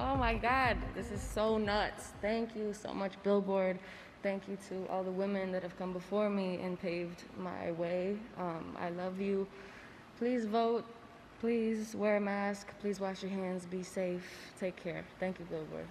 Oh my God, this is so nuts. Thank you so much, Billboard. Thank you to all the women that have come before me and paved my way. Um, I love you. Please vote. Please wear a mask. Please wash your hands. Be safe. Take care. Thank you, Billboard.